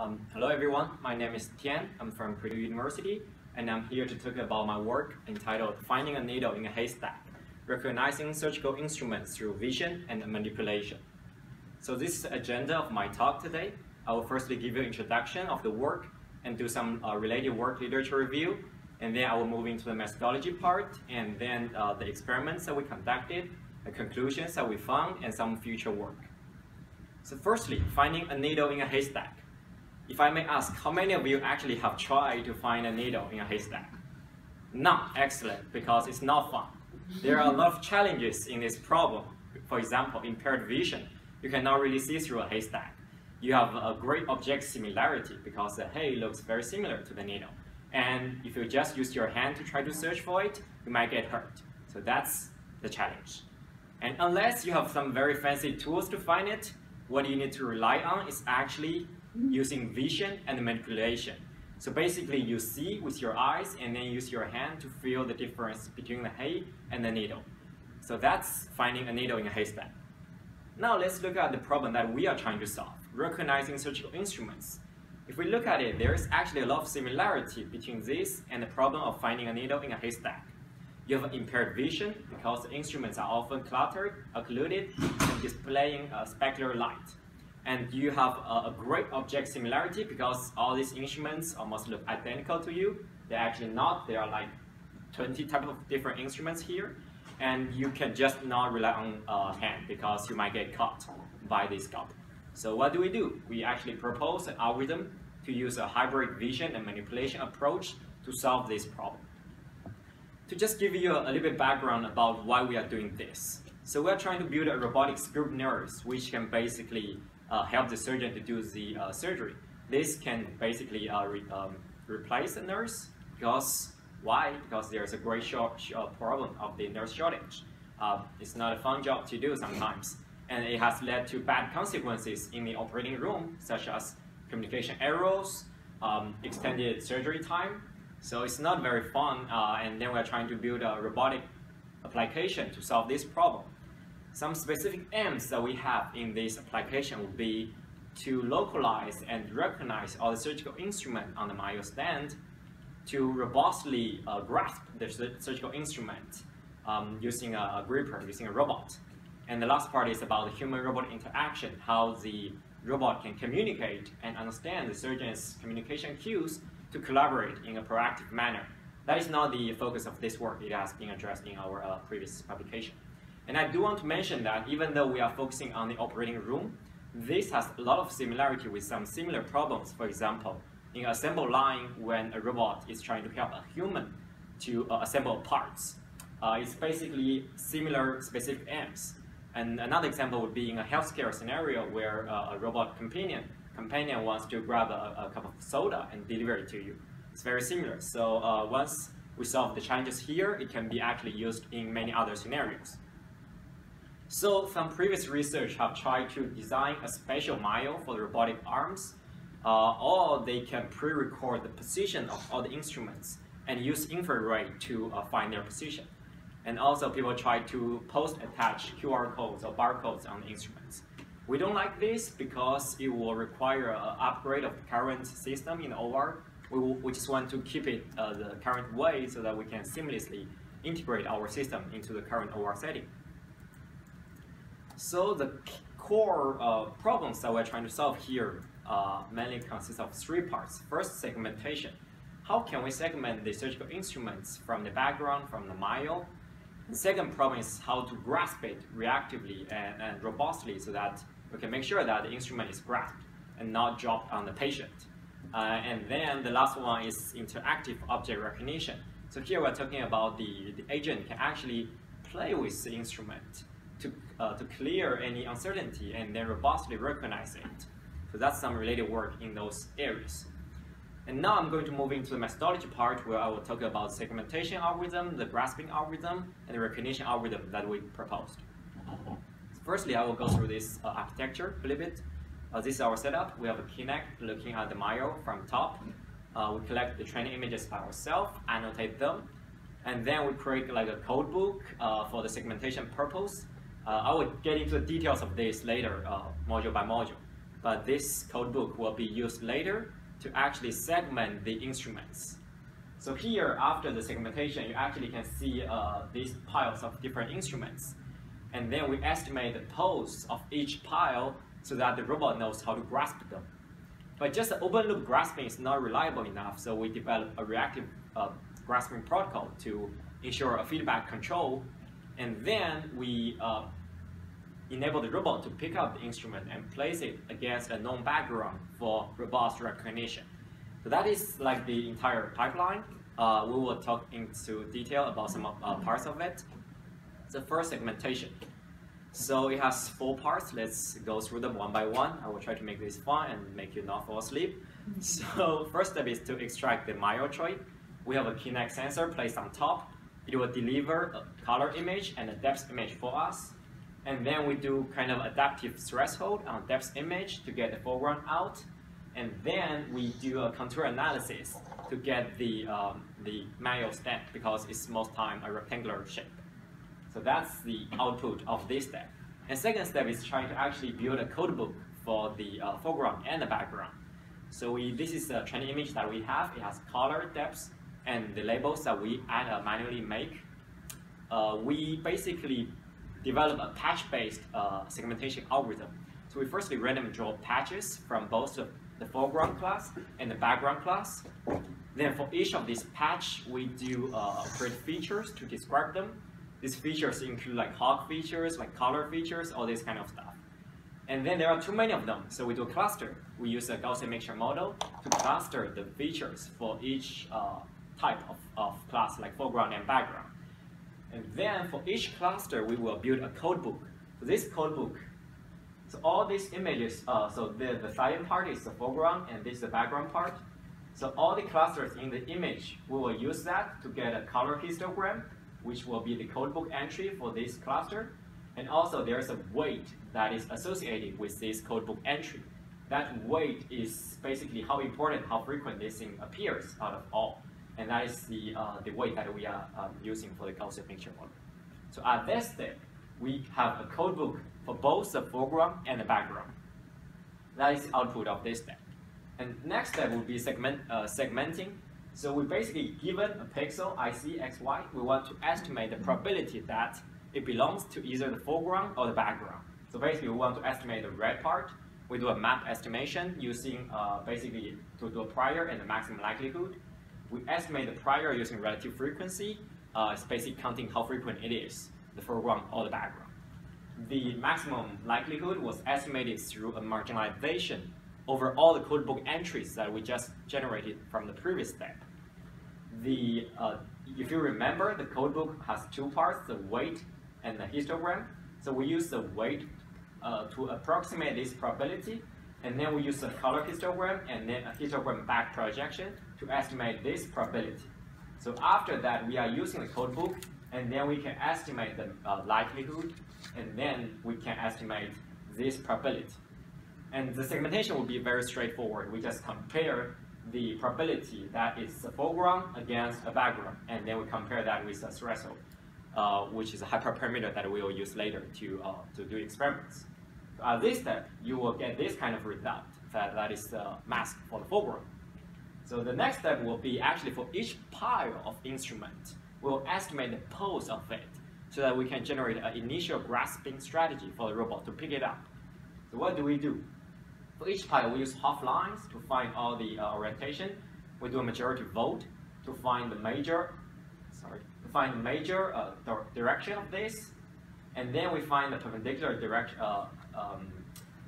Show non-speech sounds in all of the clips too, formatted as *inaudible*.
Um, hello everyone, my name is Tian. I'm from Purdue University and I'm here to talk about my work entitled Finding a Needle in a Haystack, Recognizing Surgical Instruments Through Vision and Manipulation. So this is the agenda of my talk today. I will firstly give you an introduction of the work and do some uh, related work literature review and then I will move into the methodology part and then uh, the experiments that we conducted, the conclusions that we found, and some future work. So firstly, finding a needle in a haystack. If I may ask, how many of you actually have tried to find a needle in a haystack? Not excellent, because it's not fun. There are a lot of challenges in this problem. For example, impaired vision. You cannot really see through a haystack. You have a great object similarity because the hay looks very similar to the needle. And if you just use your hand to try to search for it, you might get hurt. So that's the challenge. And unless you have some very fancy tools to find it, what you need to rely on is actually using vision and manipulation. So basically you see with your eyes and then use your hand to feel the difference between the hay and the needle. So that's finding a needle in a haystack. Now let's look at the problem that we are trying to solve, recognizing surgical instruments. If we look at it, there is actually a lot of similarity between this and the problem of finding a needle in a haystack. You have impaired vision because the instruments are often cluttered, occluded, and displaying a specular light. And you have a, a, great object similarity because all these instruments almost look identical to you. They're actually not. There are like 20 types of different instruments here. And you can just not rely on uh, hand because you might get caught by this scalpel. So what do we do? We actually propose an algorithm to use a hybrid vision and manipulation approach to solve this problem to just give you a, little bit background about why we are doing this. So we are trying to build a robotic scrub nurse which can basically help the surgeon to do the uh, surgery. This can basically uh, re um, replace the nurse because why? Because there's a great short, short problem of the nurse shortage. Uh, it's not a fun job to do sometimes and it has led to bad consequences in the operating room such as communication errors, um, extended surgery time, so it's not very fun, uh, and then we're trying to build a robotic application to solve this problem. Some specific aims that we have in this application would be to localize and recognize all the surgical instrument on the Mayo stand, to robustly uh, grasp the surgical instrument um, using a, a gripper, using a robot. And the last part is about the human-robot interaction, how the robot can communicate and understand the surgeon's communication cues to collaborate in a proactive manner. That is not the focus of this work. It has been addressed in our uh, previous publication. And I do want to mention that even though we are focusing on the operating room, this has a lot of similarity with some similar problems. For example, in a assembly line, when a robot is trying to help a human to uh, assemble parts, uh, it's basically similar specific aims. And another example would be in a healthcare scenario where uh, a robot companion companion wants to grab a, a, cup of soda and deliver it to you. It's very similar. So uh, once we solve the challenges here, it can be actually used in many other scenarios. So some previous research have tried to design a special Mayo for the robotic arms, uh, or they can pre-record the position of all the instruments and use infrared to uh, find their position. And also people try to post-attach QR codes or barcodes on the instruments. We don't like this because it will require an upgrade of the current system in OR. We, we just want to keep it uh, the current way so that we can seamlessly integrate our system into the current OR setting. So the core uh, problems that we're trying to solve here uh, mainly consist of three parts. First, segmentation. How can we segment the surgical instruments from the background, from the Mayo? The second problem is how to grasp it reactively and, and robustly so that we can make sure that the instrument is grasped and not dropped on the patient. Uh, and then the last one is interactive object recognition. So here we're talking about the, the agent can actually play with the instrument to, uh, to clear any uncertainty and then robustly recognize it. So that's some related work in those areas. And now I'm going to move into the methodology part where I will talk about the segmentation algorithm, the grasping algorithm, and the recognition algorithm that we proposed. Firstly, I will go through this uh, architecture a little bit. Uh, this is our setup. We have a Kinect looking at the Mayo from top. Uh, we collect the training images by ourselves, annotate them, and then we create like a code book uh, for the segmentation purpose. Uh, I will get into the details of this later, uh, module by module. but this codebook will be used later to actually segment the instruments. So here, after the segmentation, you actually can see uh, these piles of different instruments. And then we estimate the pose of each pile so that the robot knows how to grasp them. But just the open loop grasping is not reliable enough, so we developed a reactive uh, grasping protocol to ensure a feedback control. And then we uh, enable the robot to pick up the instrument and place it against a known background for robust recognition. So that is like the entire pipeline. Uh, we will talk into detail about some uh, parts of it. The first segmentation. So it has four parts. Let's go through them one by one. I will try to make this fun and make you not fall asleep. *laughs* So first step is to extract the Mayo tray. We have a Kinect sensor placed on top. It will deliver a color image and a depth image for us. And then we do kind of adaptive threshold on depth image to get the foreground out and then we do a contour analysis to get the, um, the manual step because it's most time a rectangular shape. So that's the output of this step. And second step is trying to actually build a code book for the uh, foreground and the background. So we, this is a training image that we have. It has color, depth, and the labels that we add, uh, manually make. Uh, we basically develop a patch-based uh, segmentation algorithm. So we firstly randomly draw patches from both the the foreground class and the background class. Then for each of these patch, we do uh, create features to describe them. These features include like hog features, like color features, all this kind of stuff. And then there are too many of them, so we do a cluster. We use a Gaussian mixture model to cluster the features for each uh, type of, of class, like foreground and background. And then for each cluster, we will build a codebook. So this codebook so all these images, uh, so the, the cyan part is the foreground and this is the background part. So all the clusters in the image, we will use that to get a color histogram, which will be the codebook entry for this cluster. And also there's a weight that is associated with this codebook entry. That weight is basically how important, how frequent this thing appears out of all. And that is the, uh, the weight that we are um, using for the Gaussian mixture model. So at this step, we have a codebook for both the foreground and the background. That is the output of this step. And next step will be segment, uh, segmenting. So we basically given a pixel IC XY, we want to estimate the probability that it belongs to either the foreground or the background. So basically we want to estimate the red part. We do a map estimation using uh, basically to do a prior and the maximum likelihood. We estimate the prior using relative frequency. Uh, it's basically counting how frequent it is, the foreground or the background the maximum likelihood was estimated through a marginalization over all the codebook entries that we just generated from the previous step. The, uh, if you remember, the codebook has two parts, the weight and the histogram. So we use the weight uh, to approximate this probability, and then we use a color histogram and then a histogram back projection to estimate this probability. So after that, we are using the codebook and then we can estimate the uh, likelihood, and then we can estimate this probability. And the segmentation will be very straightforward. We just compare the probability that is the foreground against a background, and then we compare that with a threshold, uh, which is a hyperparameter that we will use later to, uh, to do experiments. At this step, you will get this kind of result, that, that is the mask for the foreground. So the next step will be actually for each pile of instrument, we'll estimate the pose of it so that we can generate an initial grasping strategy for the robot to pick it up. So what do we do? For each pile, we use Hough lines to find all the uh, orientation. We do a majority vote to find the major, sorry, to find the major uh, direction of this, and then we find the perpendicular direction uh, um,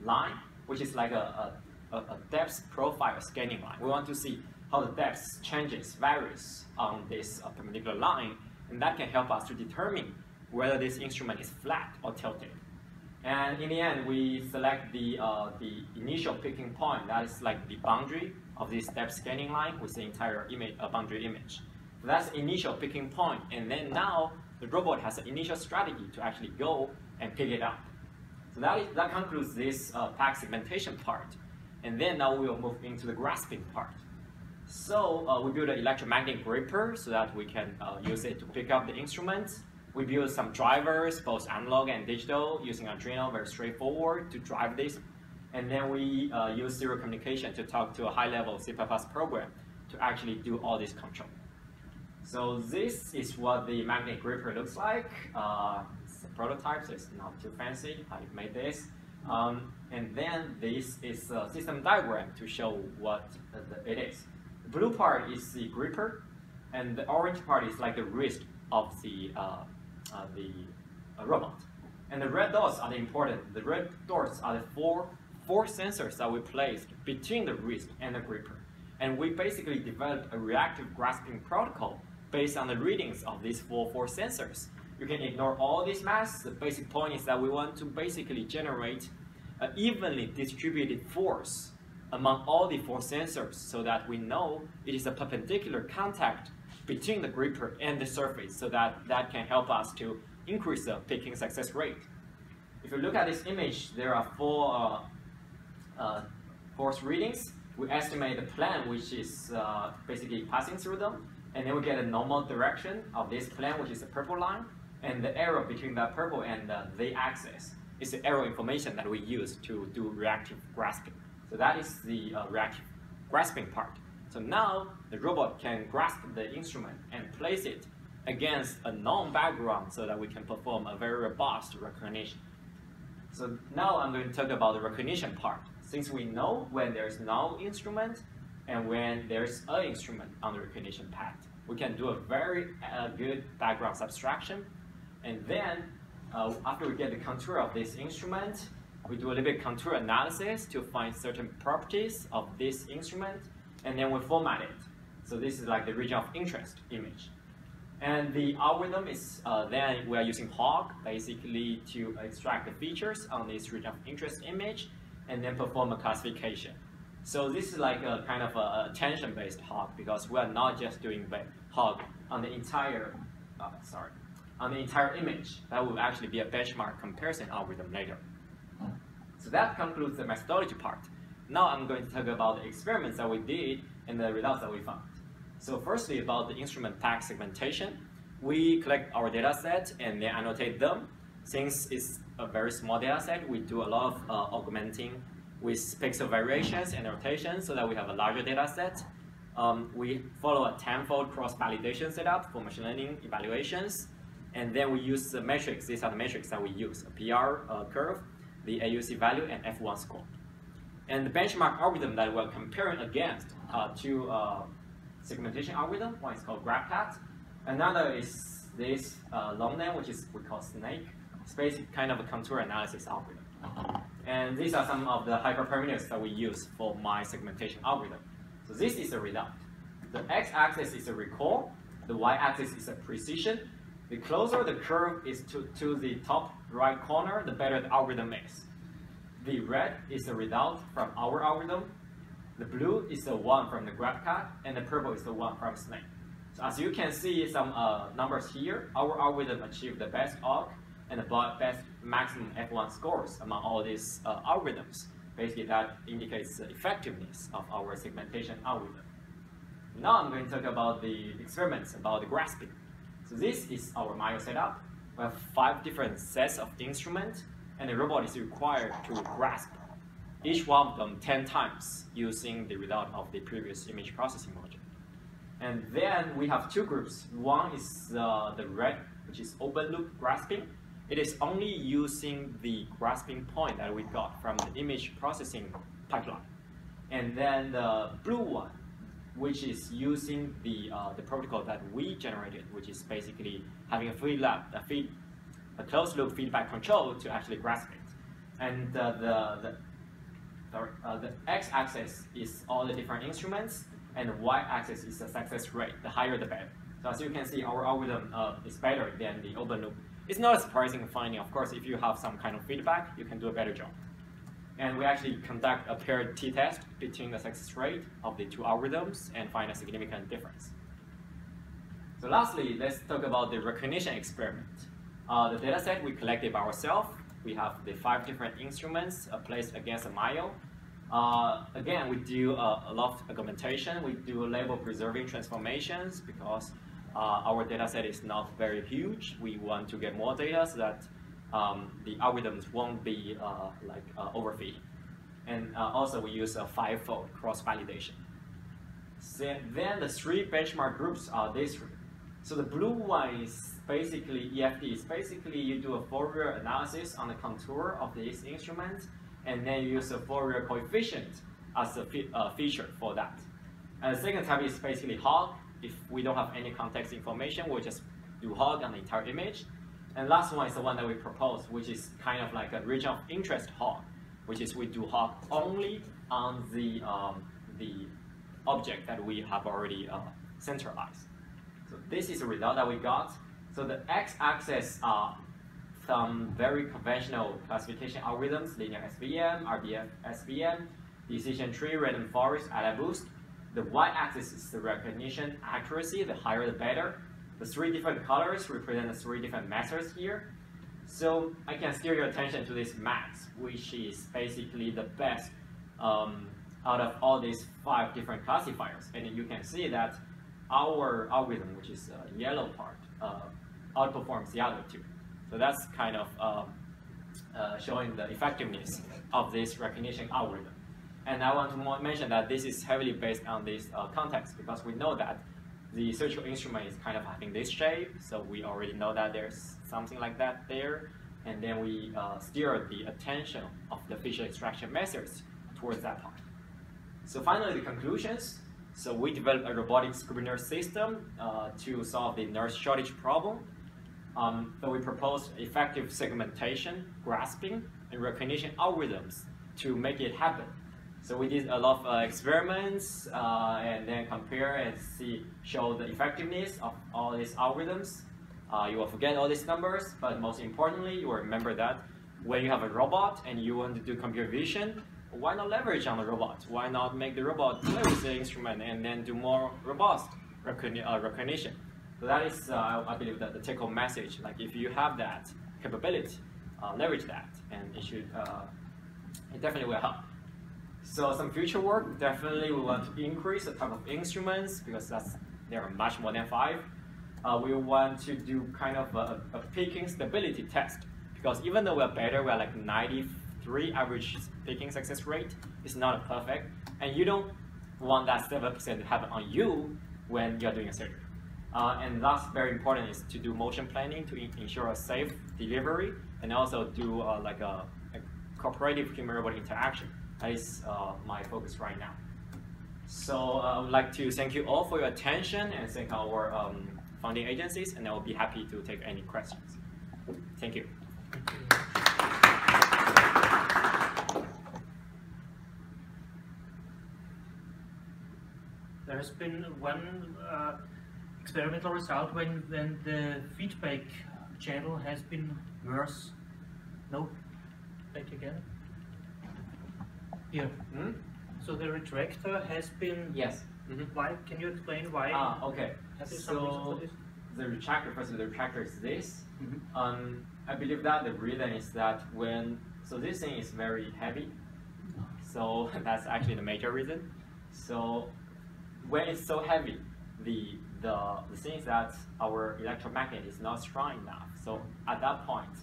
line, which is like a, a, a depth profile scanning line. We want to see how the depth changes, varies on this uh, perpendicular line, and that can help us to determine whether this instrument is flat or tilted. And in the end, we select the, uh, the initial picking point, that is like the boundary of this depth scanning line with the entire image, uh, boundary image. So that's the initial picking point, and then now the robot has an initial strategy to actually go and pick it up. So that, is, that concludes this uh, pack segmentation part. And then now we will move into the grasping part. So uh, we built an electromagnetic gripper so that we can uh, use it to pick up the instruments. We built some drivers, both analog and digital, using Arduino, very straightforward to drive this. And then we uh, use serial communication to talk to a high-level C++ program to actually do all this control. So this is what the magnet gripper looks like. Uh, it's a prototype, so it's not too fancy. I made this. Um, and then this is a system diagram to show what it is. Blue part is the gripper, and the orange part is like the wrist of the, uh, uh, the uh, robot. And the red dots are the important. The red dots are the four, four sensors that we placed between the wrist and the gripper. And we basically developed a reactive grasping protocol based on the readings of these four, four sensors. You can ignore all these mass. The basic point is that we want to basically generate an evenly distributed force among all the four sensors so that we know it is a perpendicular contact between the gripper and the surface so that that can help us to increase the picking success rate. If you look at this image, there are four uh, uh, force readings. We estimate the plane which is uh, basically passing through them and then we get a normal direction of this plane, which is the purple line, and the arrow between the purple and the z-axis is the arrow information that we use to do reactive grasping. So that is the uh, reactive grasping part. So now the robot can grasp the instrument and place it against a known background so that we can perform a very robust recognition. So now I'm going to talk about the recognition part. Since we know when there's no instrument, and when there's an instrument on the recognition path. We can do a very uh, good background subtraction. And then uh, after we get the contour of this instrument, we do a little bit contour analysis to find certain properties of this instrument, and then we format it. So this is like the region of interest image. And the algorithm is uh, then we are using HOG basically to extract the features on this region of interest image and then perform a classification. So this is like a kind of a attention-based HOG because we are not just doing HOG on the entire, uh, sorry, on the entire image. That will actually be a benchmark comparison algorithm later. So that concludes the methodology part. Now I'm going to talk about the experiments that we did and the results that we found. So firstly, about the instrument tag segmentation. We collect our data set and then annotate them. Since it's a very small data set, we do a lot of uh, augmenting with pixel variations and rotations so that we have a larger data set. Um, we follow a tenfold cross-validation setup for machine learning evaluations. And then we use the metrics. These are the metrics that we use, a PR uh, curve, the AUC value, and F1 score. And the benchmark algorithm that we're comparing against uh, two uh, segmentation algorithm. One is called GraphCut. Another is this uh, long name, which is we call Snake. It's basically kind of a contour analysis algorithm. And these are some of the hyperparameters that we use for my segmentation algorithm. So this is the result. The x-axis is a recall, the y-axis is a precision. The closer the curve is to, to the top right corner, the better the algorithm is. The red is the result from our algorithm. The blue is the one from the GraphCut, and the purple is the one from Snake. So as you can see some uh, numbers here, our algorithm achieved the best OG and the best maximum F1 scores among all these uh, algorithms. Basically, that indicates the effectiveness of our segmentation algorithm. Now I'm going to talk about the experiments about the grasping. So this is our Mayo setup. We have five different sets of instruments, and the robot is required to grasp each one of them 10 times using the result of the previous image processing module. And then we have two groups. One is uh, the red, which is open loop grasping, it is only using the grasping point that we got from the image processing pipeline. And then the blue one, which is using the, uh, the protocol that we generated, which is basically having a feedback, a, feed, a closed loop feedback control to actually grasp it. And uh, the, the, uh, the x-axis is all the different instruments, and the y-axis is the success rate. The higher, the better. So as you can see, our algorithm uh, is better than the open loop it's not a surprising finding. Of course, if you have some kind of feedback, you can do a better job. And we actually conduct a paired t-test between the success rate of the two algorithms and find a significant difference. So lastly, let's talk about the recognition experiment. Uh, the data set we collected by ourselves, we have the five different instruments uh, placed against a Mayo. Uh, again, we do uh, a lot of augmentation. We do label preserving transformations because uh, our data set is not very huge. We want to get more data so that um, the algorithms won't be uh, like uh, overfitting. uh, also we use a five-fold cross-validation. So then the three benchmark groups are these three. So the blue one is basically EFD. It's basically you do a Fourier analysis on the contour of this instrument, and then you use a Fourier coefficient as a uh, feature for that. And the second type is basically hog. If we don't have any context information, we'll just do hog on the entire image. And last one is the one that we propose, which is kind of like a region of interest hog, which is we do hog only on the, um, the object that we have already uh, centralized. So this is the result that we got. So the x-axis are some very conventional classification algorithms, linear SVM, RBF SVM, decision tree, random forest, boost. The y-axis is the recognition accuracy, the higher the better. The three different colors represent the three different methods here. So I can steer your attention to this max, which is basically the best um, out of all these five different classifiers. And you can see that our algorithm, which is the yellow part, uh, outperforms the other two. So that's kind of uh, uh, showing the effectiveness of this recognition algorithm. And I want to mention that this is heavily based on this uh, context because we know that the surgical instrument is kind of having this shape, so we already know that there's something like that there, and then we uh, steer the attention of the feature extraction methods towards that part. So finally, the conclusions. So we developed a robotic scrub nurse system uh, to solve the nurse shortage problem. Um, so we proposed effective segmentation, grasping, and recognition algorithms to make it happen. So we did a lot of uh, experiments uh, and then compare and see, show the effectiveness of all these algorithms. Uh, you will forget all these numbers, but most importantly, you will remember that when you have a robot and you want to do computer vision, why not leverage on the robot? Why not make the robot play with the instrument and then do more robust recogni recognition? So that is, uh, I believe, that the take-home message. Like if you have that capability, uh, leverage that, and it should, uh, it definitely will help. So some future work, definitely we want to increase the type of instruments because that's there are much more than five. Uh, we want to do kind of a, a peaking stability test because even though we're better, we're like 93 average peaking success rate. It's not perfect, and you don't want that 7% to happen on you when you're doing a surgery. Uh, and last, very important is to do motion planning to ensure a safe delivery and also do uh, like a, a, cooperative human robot interaction. That is uh, my focus right now. So uh, I would like to thank you all for your attention and thank our um, funding agencies and I will be happy to take any questions. Thank you. There has been one uh, experimental result when, when the feedback channel has been worse. No? Back again. Here. Hmm? So the retractor has been. Yes. Mm -hmm. Why? Can you explain why? Ah, okay. so the retractor, first of the retractor is this. Mm -hmm. Um, I believe that the reason is that when so this thing is very heavy, so *laughs* that's actually the major reason. So when it's so heavy, the the, the thing is that our electromagnet is not strong enough. So at that point,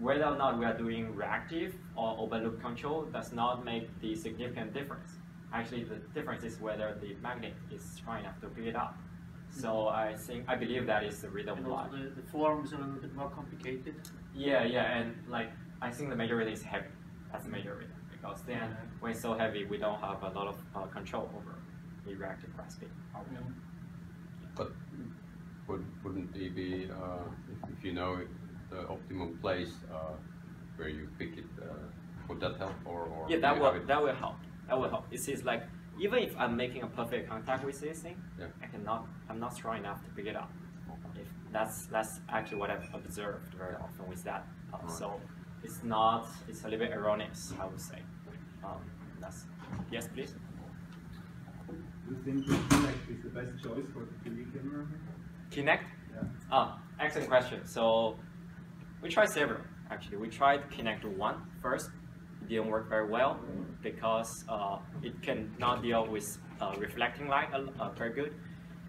whether or not we are doing reactive or open loop control does not make the significant difference. Actually, the difference is whether the magnet is strong enough to pick it up. So I think I believe that is the reason and why. The, the form is a little bit more complicated. Yeah, yeah, and like I think the major reason is heavy. That's the major reason because then when it's so heavy, we don't have a lot of uh, control over the reactive grasping. Yeah. But would, wouldn't it be, uh, if, if, you know the optimum place uh, where you pick it, uh, would that help? Or, or yeah, that will that will help. That will help. It seems like even if I'm making a perfect contact with this thing, yeah. I cannot. I'm not strong enough to pick it up. If that's that's actually what I've observed very often with that. Uh, right. So it's not. It's a little bit erroneous, I would say. Um, that's yes, please. Do you think Kinect is the best choice for the TV camera? Kinect? Yeah. Ah, excellent question. So we tried several, actually. We tried Kinect 1 first. It didn't work very well because uh, it cannot deal with uh, reflecting light uh, very good.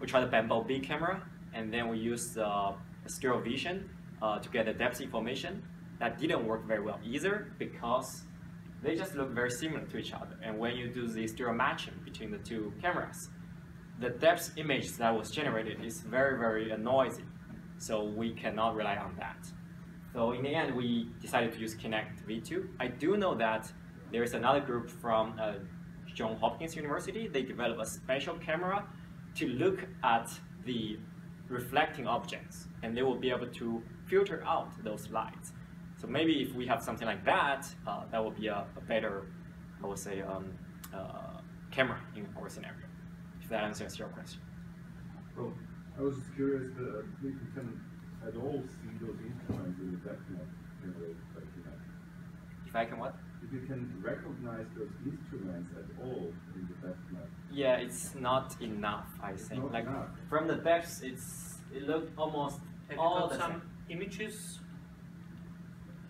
We tried the Bumblebee camera, and then we used uh, stereo vision uh, to get the depth information. That didn't work very well either because they just look very similar to each other. And when you do the stereo matching between the two cameras, the depth image that was generated is very, very noisy. So we cannot rely on that. So in the end, we decided to use Kinect V2. I do know that there is another group from uh, Johns Hopkins University. They developed a special camera to look at the reflecting objects, and they will be able to filter out those lights. So maybe if we have something like that, uh, that would be a, a, better, I would say, um, uh, camera in our scenario. If that answers your question. Well, I was just curious uh, if you can at all see those instruments in the depth map generated by Kinect. If I can what? If you can recognize those instruments at all in the depth map. Yeah, it's not enough. I It's think. not like enough. from the depths, it's it looked almost Have all you got the some same. images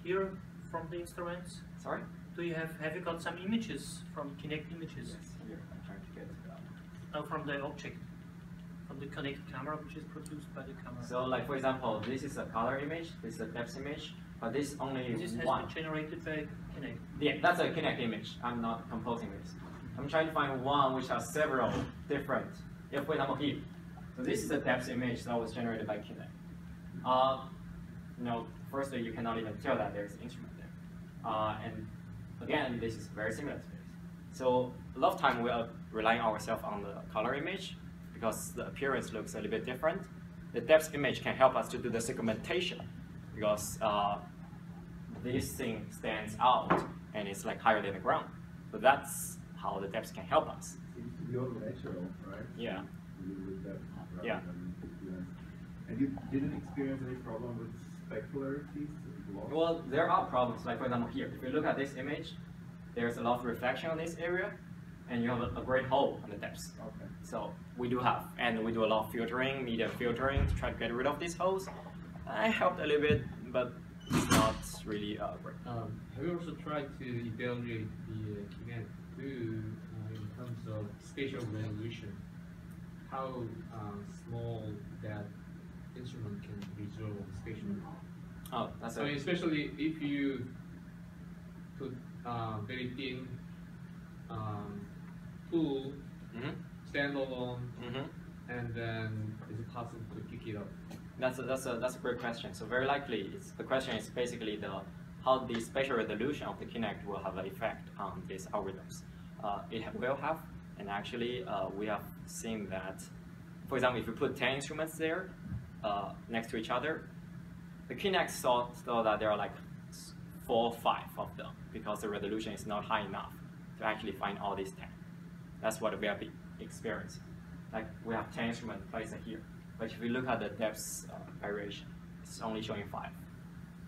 here from the instruments? Sorry. Do you have have you got some images from Kinect images? Yes. Here, I'm trying to get. it out. Oh, no, from the object, from the Kinect camera, which is produced by the camera. So, like for example, this is a color image. This is a depth image, but this only this has one. been generated by Kinect. Yeah, that's a Kinect image. I'm not composing this. I'm trying to find one which has several different. Yeah, for example, here. So this is a depth image that was generated by Kinect. Uh, no, firstly, you cannot even tell that there's an instrument there. Uh, and again, this is very similar to this. So a lot of time we are relying ourselves on the color image because the appearance looks a little bit different. The depth image can help us to do the segmentation because uh, this thing stands out and it's like higher than the ground. So that's how the depth can help us. Seems to be all natural, right? Yeah. You with that rather Yeah. And you didn't experience any problem with specularities? Well, there are problems. Like for example, here, if you look at this image, there's a lot of reflection on this area, and you have a, great hole on the depths. Okay. So we do have, and we do a lot of filtering, median filtering to try to get rid of these holes. I helped a little bit, but it's not really uh, great. Um, have you also tried to evaluate the uh, Kinect 2 uh, in terms of spatial resolution? How uh, small that instrument can resolve spatially? Oh, that's mean, especially if you put uh, very thin tool hmm standalone, hmm and then is it possible to pick it up? That's a, that's a that's a great question. So very likely, it's, the question is basically the how the spatial resolution of the Kinect will have an effect on these algorithms. Uh, it will have, and actually uh, we have seen that. For example, if you put ten instruments there uh, next to each other, the Kinect saw, saw that there are like four or five of them because the resolution is not high enough to actually find all these ten. That's what we have been experiencing. Like we have ten instruments placed here, but if you look at the depth uh, variation, it's only showing five.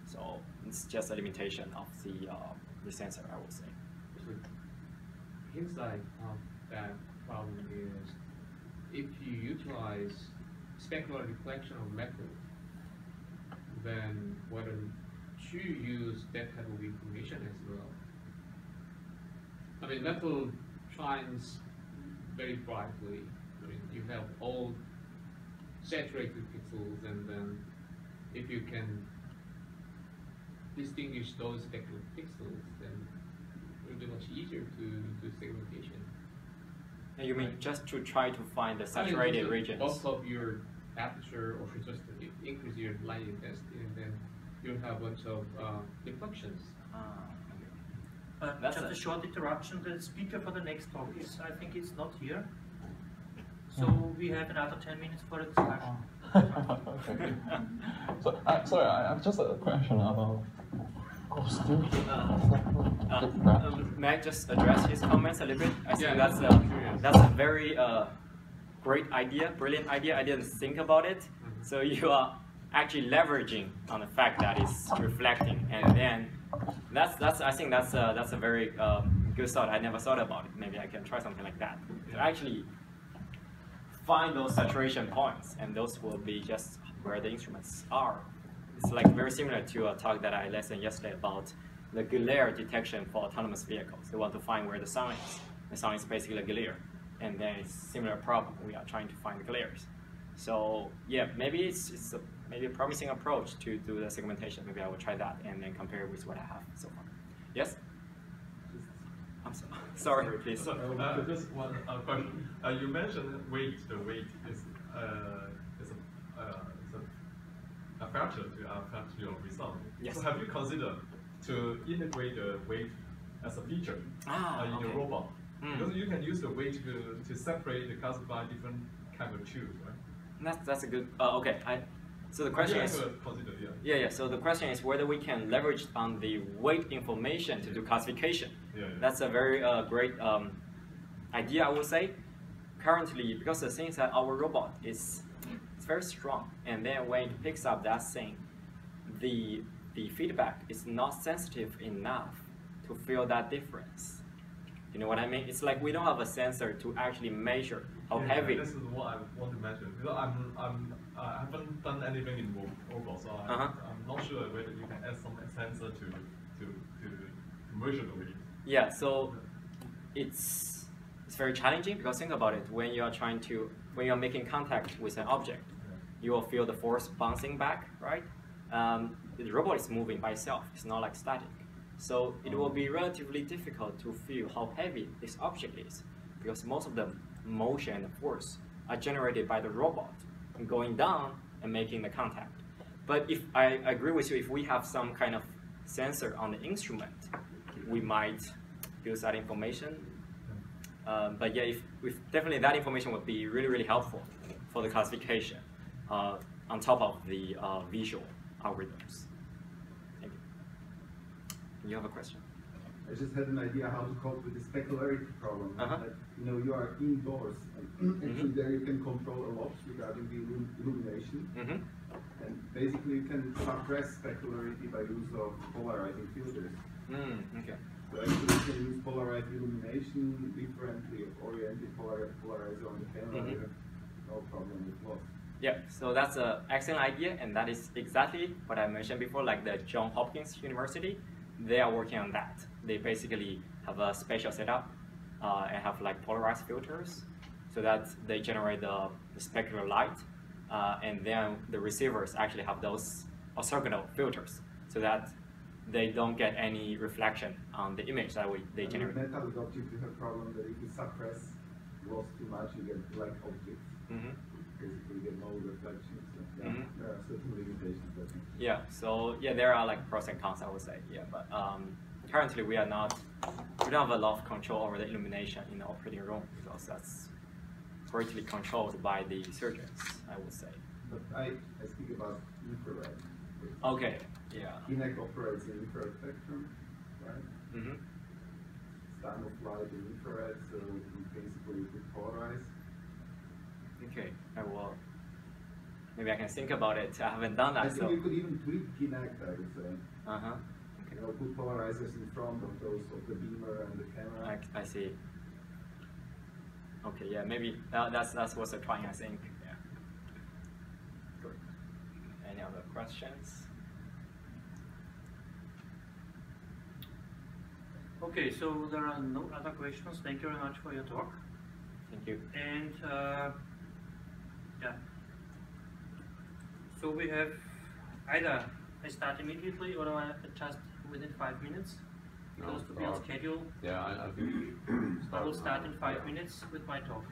So it's just a limitation of the uh, the sensor, I would say. So hindsight of that problem is if you utilize specular reflection metal, then why don't you use that type of information as well? I mean, metal shines very brightly. I mean, you have all saturated pixels, and then if you can distinguish those specular pixels, then it will be much easier to do segmentation. And you mean just to try to find the I mean, saturated regions? Bulk up your aperture or just increase your light intensity and then you'll have a bunch of uh, reflections. Ah, Uh, just a- a short interruption. The speaker for the next talk is, I think, it's not here. So we have another 10 minutes for a discussion. okay. *laughs* So, uh, sorry, I have just a question about costume. Uh, um, may I just address his comments a little bit? I think Yeah, that's a, that's a very uh, great idea, brilliant idea. I didn't think about it. Mhm. So you are actually leveraging on the fact that it's reflecting, and then that's that's I think that's a, that's a very um, good thought. I never thought about it. Maybe I can try something like that to actually find those saturation points, and those will be just where the instruments are. It's like very similar to a talk that I listened yesterday about the glare detection for autonomous vehicles. They want to find where the sun is. The sun is basically a glare, and then it's similar problem. We are trying to find the glares. So yeah, maybe it's, it's a, maybe a promising approach to do the segmentation. Maybe I will try that and then compare with what I have so far. Yes. I'm so, *laughs* sorry, please. So, uh, just one uh, question. Uh, you mentioned weight. The weight is uh, is a, uh, is a, a factor to affect your result. Yes. So have you considered to integrate the weight as a feature Ah, uh, in your robot? Hmm. Because you can use the weight to, to separate, classify different kind of tubes, right? That's that's a good. Uh, okay, I. So the question yeah, is. Consider, yeah. Yeah, yeah. So the question is whether we can leverage on the weight information to do classification. Yeah, yeah. That's a very uh, great um, idea, I would say. Currently, because the thing is that our robot is it's very strong, and then when it picks up that thing, the the feedback is not sensitive enough to feel that difference. You know what I mean? It's like we don't have a sensor to actually measure how Yeah, heavy. This is what I want to mention because I'm I'm I haven't done anything in robot, so I'm, Uh-huh. I'm not sure whether you can add some sensor to to to, the weight. Yeah, so it's it's very challenging because think about it. When you are trying to when you are making contact with an object, you will feel the force bouncing back, right? Um, the robot is moving by itself. It's not like static. So it will be relatively difficult to feel how heavy this object is because most of the motion and force are generated by the robot going down and making the contact. But if I agree with you, if we have some kind of sensor on the instrument, we might use that information. Um, but yeah, if, if definitely that information would be really, really helpful for the classification uh, on top of the uh, visual algorithms. Thank you. You have a question? I just had an idea how to cope with the specularity problem. Uh-huh. Like, you know, you are indoors, *clears throat* and actually there you can control a lot regarding the illumination. Mm-hmm. And basically you can suppress specularity by use of polarizing filters. Mm, okay. So actually you can use polarized illumination differently, oriented polar- polarizer on the camera, Mhm. no problem with loss. Yeah, so that's an excellent idea, and that is exactly what I mentioned before, like the John Hopkins University, they are working on that. They basically have a special setup uh, and have like polarized filters so that they generate the, the specular light, uh, and then the receivers actually have those orthogonal filters so that they don't get any reflection on the image that we, they And generate. with metal objects you have problem that if you suppress loss too much you get black objects. hmm Basically you get no reflections. Yeah, Mhm. there are certain limitations I think. Yeah, so yeah, there are like pros and cons, I would say. Yeah, but um, currently we are not, we don't have a lot of control over the illumination in the operating room because that's greatly controlled by the surgeons, I would say. But I, I speak about infrared. Okay, yeah. Kinect operates in infrared spectrum, right? Mm-hmm. Time of flight in infrared, so in principle you could polarize. Okay, I will. Maybe I can think about it. I haven't done that. I think so. you could even tweak Kinect, I would say. Uh huh. You know, put polarizers in front of those, of the beamer and the camera. I, I see. Okay, yeah, maybe that, that's that's what's they're trying. I think. Yeah. Good. Any other questions? Okay, so there are no other questions. Thank you very much for your talk. Thank you. And uh, yeah, so we have either I start immediately or I adjust within five minutes. No, Because to be on schedule, Yeah, I, I think. *clears throat* I will start in five minutes with my talk.